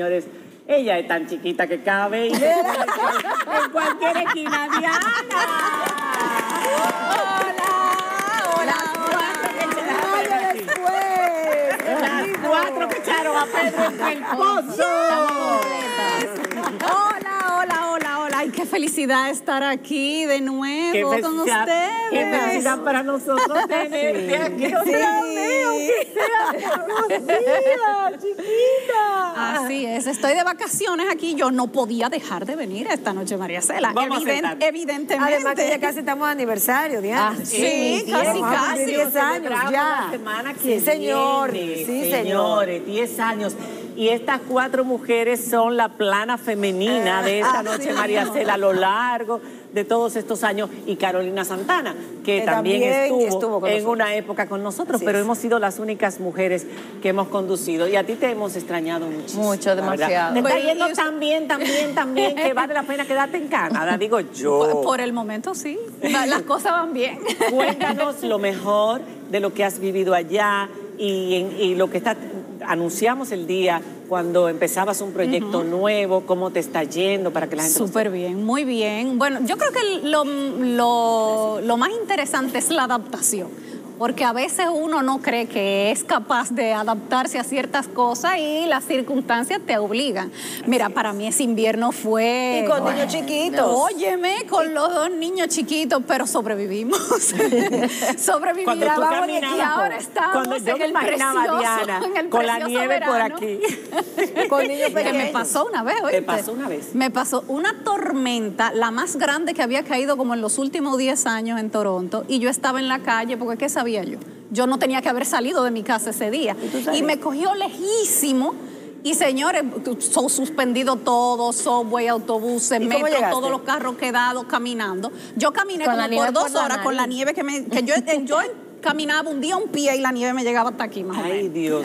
señores, ella es tan chiquita que cabe y en cualquier esquina. Diana. Hola, después. Las cuatro que echaron a Pedro entre el pozo. Felicidad estar aquí de Qué nuevo con felicidad, ustedes. qué felicidad para nosotros tenerte aquí otra vez, aunque sea por unos días, chiquita. Así es, estoy de vacaciones aquí. Yo no podía dejar de venir esta noche, María Cela. Vamos Eviden- evidentemente. Además que ya casi estamos de aniversario, Diana. Ah, sí, casi, Vamos a casi. cumplir 10 años ya. La semana que sí, señor. viene, sí, señor. señores, 10 años. Y estas cuatro mujeres son la plana femenina de esta Ah, noche. María Cela, a lo largo de todos estos años. Y Carolina Santana, que, Que también, también estuvo, en nosotros. una época con nosotros, Así pero es. hemos sido las únicas mujeres que hemos conducido. Y a ti te hemos extrañado muchísimo. Mucho, demasiado. Te está yendo usted- tan bien, tan bien, tan bien, que vale la pena quedarte en Canadá, digo yo. Por, por el momento sí, La- las cosas van bien. Cuéntanos lo mejor de lo que has vivido allá y, y lo que está. Anunciamos el día cuando empezabas un proyecto nuevo, cómo te está yendo para que la gente. Súper bien, muy bien. Bueno, yo creo que lo, lo- lo más interesante es la adaptación. Porque a veces uno no cree que es capaz de adaptarse a ciertas cosas y las circunstancias te obligan. Mira, para mí ese invierno fue... Y con niños chiquitos. Óyeme, con los dos niños chiquitos, pero sobrevivimos. sobrevivimos. Cuando tú Vamos, caminabas y ahora por- estamos cuando yo en me el imaginaba precioso, Diana en el con la nieve por verano. aquí. Con niños Que me pequeños. pasó una vez, ¿oíste? pasó una vez? Me pasó una tormenta, la más grande que había caído como en los últimos 10 años en Toronto, y yo estaba en la calle, porque ¿qué sabía yo? Yo no tenía que haber salido de mi casa ese día. Y, me cogió lejísimo. Y señores, son suspendido todo, subway, autobuses, ¿Y cómo metro, llegaste? todos los carros quedados caminando. Yo caminé Con como por dos horas con la nieve que me, que yo, yo caminaba un día un pie y la nieve me llegaba hasta aquí más o menos. Ay, Dios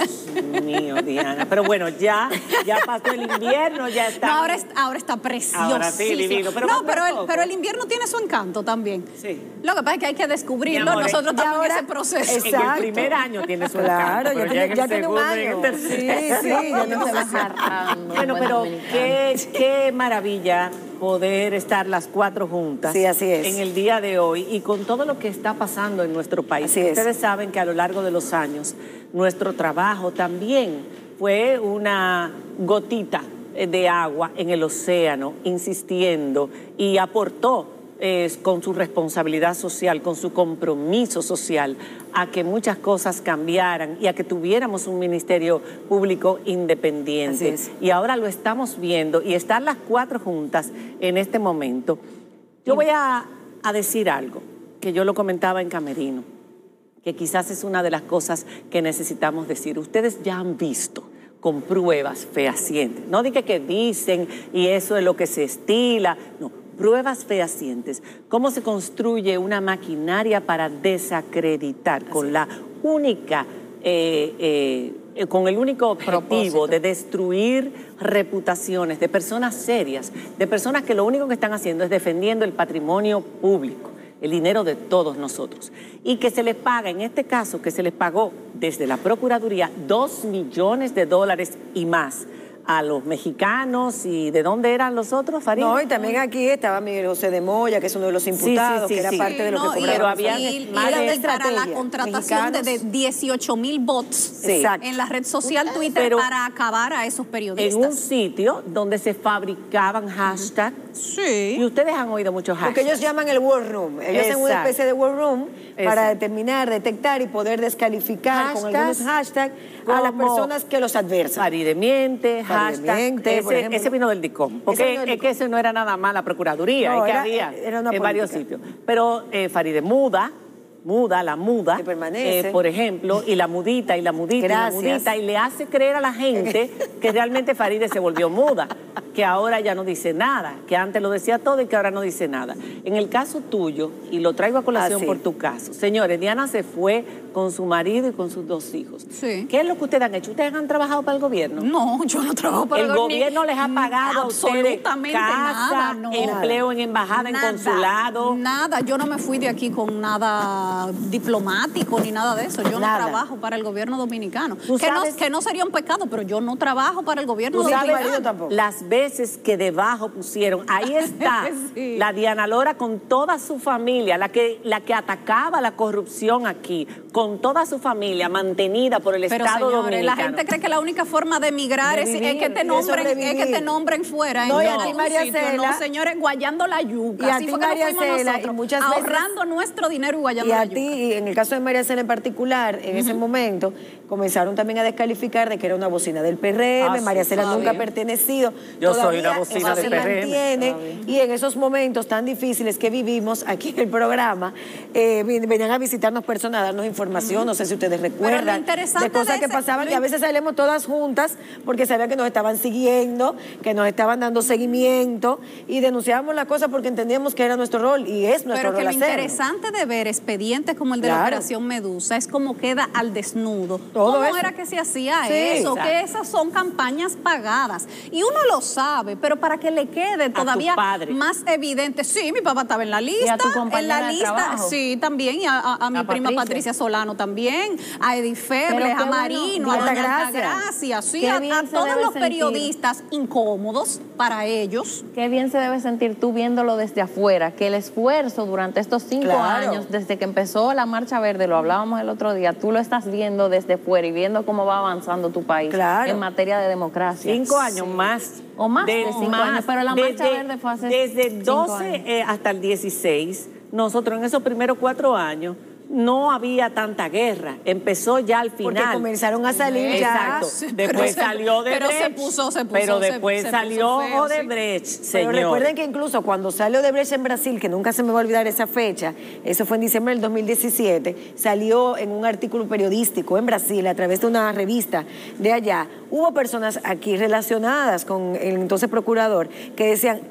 mío, Diana. Pero bueno, ya, ya pasó el invierno, ya está. No, ahora, es- ahora está precioso. Ahora sí, divino, pero no, a pero el, poco. pero el invierno tiene su encanto también. Sí. Lo que pasa es que hay que descubrirlo. Amor, Nosotros estamos ahora- en ese proceso. es- En el primer año tiene su Claro, encanto, ya pero tiene, en el ya tiene un segundo año. Sí, sí, ya tiene un año. Jarrando, Bueno, buen pero qué maravilla poder estar las cuatro juntas Sí, así es. en el día de hoy y con todo lo que está pasando en nuestro país. Así es. Ustedes saben que a lo largo de los años nuestro trabajo también fue una gotita de agua en el océano, insistiendo y aportó eh, con su responsabilidad social, con su compromiso social, a que muchas cosas cambiaran y a que tuviéramos un ministerio público independiente. Y ahora lo estamos viendo y están las cuatro juntas en este momento. Yo voy a, a decir algo que yo lo comentaba en Camerino, que quizás es una de las cosas que necesitamos decir. Ustedes ya han visto con pruebas fehacientes. No diga que dicen y eso es lo que se estila. No, pruebas fehacientes. ¿Cómo se construye una maquinaria para desacreditar con la única, eh, eh, eh, con el único objetivo Propósito. de destruir reputaciones de personas serias, de personas que lo único que están haciendo es defendiendo el patrimonio público, el dinero de todos nosotros. Y que se les paga, en este caso, que se les pagó desde la Procuraduría dos millones de dólares y más a los mexicanos y de dónde eran los otros, Farid. No, y también aquí estaba Miguel José de Moya, que es uno de los imputados, sí, que era sí. parte de lo No, que y- cobraron. Pero había y, y más era de para la contratación de, de Mexicanos. 18 mil bots Sí. Exacto. en la red social Twitter Pero- para acabar a esos en periodistas. un sitio donde se fabricaban hashtags. Sí. Y ustedes han oído muchos hashtags. Porque ellos llaman el war room. Ellos hacen una especie de war room para Exacto. determinar, detectar y poder descalificar con Hashtags algunos hashtags a las personas que los adversan. Faride miente, Faride hashtag. ese, vino del DICOM. Porque es que ese no era nada más la Procuraduría, No, es que era- había era en varios sitios. Pero eh, Faride muda, muda, la muda, Que permanece. eh, por ejemplo, y la mudita, y la mudita, Gracias. y la mudita, y le hace creer a la gente que realmente Faride se volvió muda. Que ahora ya no dice nada, que antes lo decía todo y que ahora no dice nada. En el caso tuyo, y lo traigo a colación Ah, sí. por tu caso, señores, Diana se fue con su marido y con sus dos hijos. Sí. ¿Qué es lo que ustedes han hecho? ¿Ustedes han trabajado para el gobierno? No, yo no trabajo para el ni- gobierno les ha pagado a ustedes absolutamente casa, nada, no. empleo en embajada, en consulado. Nada, yo no me fui de aquí con nada diplomático ni nada de eso. Yo Nada. no trabajo para el gobierno dominicano. Que no, sabes- que no sería un pecado, pero yo no trabajo para el gobierno Tú tu sabes dominicano. tampoco. las veces que debajo pusieron, ahí está Sí. la Diana Lora con toda su familia, la que, la que atacaba la corrupción aquí, con toda su familia, mantenida por el Pero Estado señores, la dominicano. gente cree que la única forma de emigrar De es, que te nombren, es que te nombren fuera. No, en y a ti, María sitio. Cela. No, señores, guayando la yuca. Y a ti, María Cela, y veces- ahorrando nuestro dinero y guayando Y la a yuca. ti, y en el caso de María Cela en particular, en ese momento comenzaron también a descalificar de que era una bocina del PRM, Ah, María Cela nunca ha pertenecido. Yo soy una bocina del PRM. y en esos momentos tan difíciles que vivimos aquí en el programa, eh, ven- venían a visitarnos personas, a darnos información, no sé si ustedes recuerdan, de cosas de que pasaban, y a veces salimos todas juntas porque sabían que nos estaban siguiendo, que nos estaban dando seguimiento, y denunciábamos la cosa porque entendíamos que era nuestro rol, y es nuestro Pero que rol lo hacerlo. interesante de ver expedientes como el de la. Operación Medusa es cómo queda al desnudo. Todo ¿Cómo eso. era que se hacía Sí, eso? exacto. Que esas son campañas pagadas. Y uno lo sabe, pero para que le quede todavía padre. más evidente. Sí, mi papá estaba en la lista. tu en la de lista, trabajo? sí, también. Y a, a- a mi A prima Patricia. Patricia Solano también. A Edith Febles, a bueno, Marino, a Alta Doña Gracia. Sí, a, a todos los sentir. periodistas incómodos para ellos. Qué bien se debe sentir tú viéndolo desde afuera, que el esfuerzo durante estos cinco Claro. años, desde que empezó la Marcha Verde, lo hablábamos el otro día, tú lo estás viendo desde fuera y viendo cómo va avanzando tu país Claro. en materia de democracia. Cinco años más. O más de cinco años, pero la Marcha Verde fue hace Desde cinco 12 años. eh, hasta el 16, nosotros en esos primeros cuatro años no había tanta guerra. Empezó ya al final. Porque comenzaron a salir ya. Exacto. Sí, Después pero salió de pero se puso- se puso- Pero después se salió feo, sí. Odebrecht, Pero señor. recuerden que incluso cuando salió de Brecht en Brasil, que nunca se me va a olvidar esa fecha, eso fue en diciembre del 2017, salió en un artículo periodístico en Brasil a través de una revista de allá. Hubo personas aquí relacionadas con el entonces procurador que decían,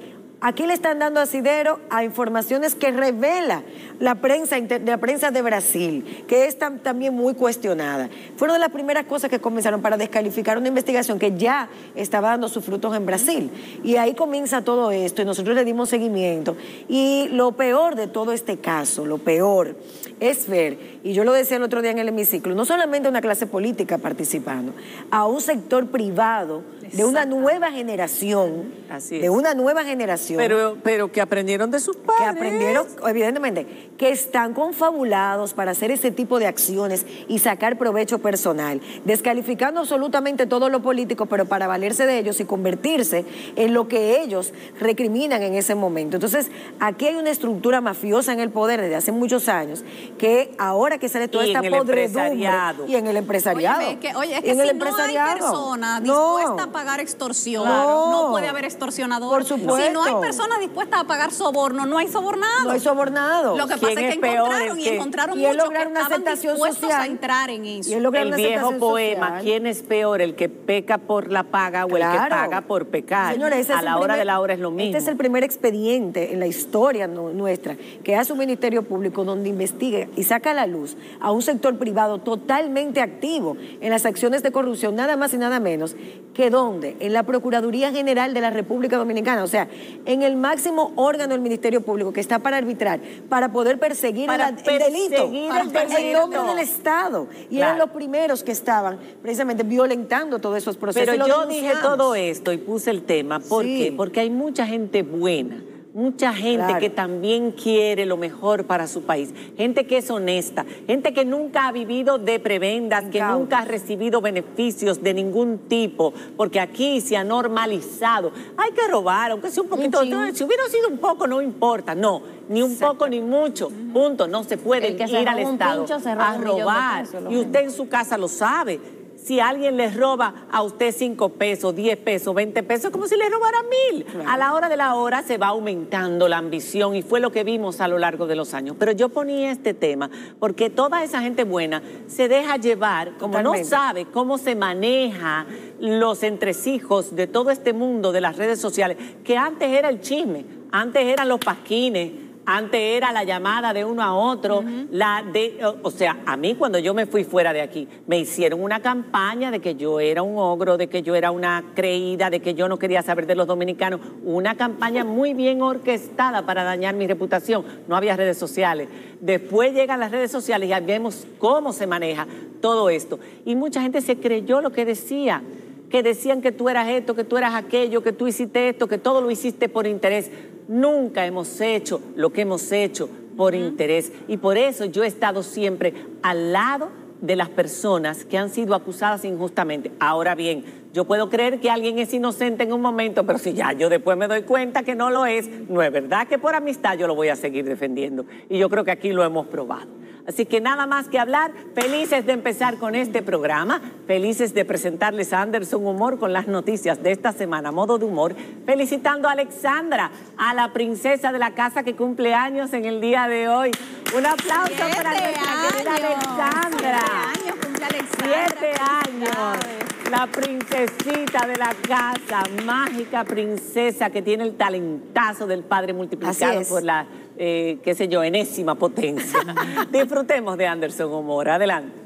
aquí le están dando asidero a informaciones que revela la prensa, la prensa de Brasil, que es tam- también muy cuestionada. Fueron de las primeras cosas que comenzaron para descalificar una investigación que ya estaba dando sus frutos en Brasil. Y ahí comienza todo esto y nosotros le dimos seguimiento. Y lo peor de todo este caso, lo peor, es ver, y yo lo decía el otro día en el hemiciclo, no solamente una clase política participando, a un sector privado de una nueva generación, Así de una nueva generación Pero, pero que aprendieron de sus padres. que aprendieron, evidentemente, que están confabulados para hacer ese tipo de acciones y sacar provecho personal, descalificando absolutamente todo lo político, pero para valerse de ellos y convertirse en lo que ellos recriminan en ese momento. Entonces, aquí hay una estructura mafiosa en el poder desde hace muchos años, que ahora que sale toda Y en esta el podredumbre empresariado. y en el empresariado. Que, oye, es que en si el no hay persona No. dispuesta a pagar extorsión, no puede haber extorsionador. Por supuesto. Si no hay persona dispuesta a pagar soborno, no hay sobornado. No hay sobornados. Lo que ¿Quién pasa es que es encontraron y encontraron y muchos que una estaban dispuestos social. a entrar en eso. Y El viejo poema, social. ¿quién es peor? ¿El que peca por la paga o el que paga por pecar? Señores, ese a la hora primer- de la hora es lo mismo. Este es el primer expediente en la historia nu- nuestra que hace un ministerio público donde investiga y saca a la luz a un sector privado totalmente activo en las acciones de corrupción, nada más y nada menos que donde, en la Procuraduría General de la República Dominicana, o sea, en el máximo órgano del Ministerio Público que está para arbitrar, para poder perseguir Para el, el delito, para el perseguir el nombre del Estado. Y Claro. eran los primeros que estaban precisamente violentando todos esos procesos. Pero yo dije todo esto y puse el tema. ¿Por Sí. qué? Porque hay mucha gente buena. Mucha gente Claro. que también quiere lo mejor para su país, gente que es honesta, gente que nunca ha vivido de prebendas, que nunca ha recibido beneficios de ningún tipo, porque aquí se ha normalizado. Hay que robar, aunque sea un poquito, si hubiera sido un poco no importa, no, ni un poco ni mucho, punto, no se puede El que se ir al Estado pincho se roba a robar. pesos, y usted en su casa lo sabe. Si alguien les roba a usted 5 pesos, 10 pesos, 20 pesos, es como si le robara mil. A la hora de la hora se va aumentando la ambición y fue lo que vimos a lo largo de los años. Pero yo ponía este tema porque toda esa gente buena se deja llevar, como no sabe cómo se maneja los entresijos de todo este mundo de las redes sociales, que antes era el chisme, antes eran los pasquines, antes era la llamada de uno a otro, la de, o- o sea, a mí cuando yo me fui fuera de aquí, me hicieron una campaña de que yo era un ogro, de que yo era una creída, de que yo no quería saber de los dominicanos, una campaña muy bien orquestada para dañar mi reputación. No había redes sociales. Después llegan las redes sociales y vemos cómo se maneja todo esto. Y mucha gente se creyó lo que decía que decían que tú eras esto, que tú eras aquello, que tú hiciste esto, que todo lo hiciste por interés. Nunca hemos hecho lo que hemos hecho por interés. Y por eso yo he estado siempre al lado de las personas que han sido acusadas injustamente. Ahora bien, yo puedo creer que alguien es inocente en un momento, pero si ya yo después me doy cuenta que no lo es, no es verdad que por amistad yo lo voy a seguir defendiendo. Y yo creo que aquí lo hemos probado. Así que nada más que hablar, felices de empezar con este programa, felices de presentarles a Anderson Humor con las noticias de esta semana, modo de humor, felicitando a Alexandra, a la princesa de la casa que cumple años en el día de hoy. Un aplauso para querida. Alexandra. Siete años cumple Alexandra. Siete años. La princesita de la casa, mágica princesa que tiene el talentazo del padre multiplicado por la, eh, qué sé yo, enésima potencia. Disfrutemos de Anderson Humor. Adelante.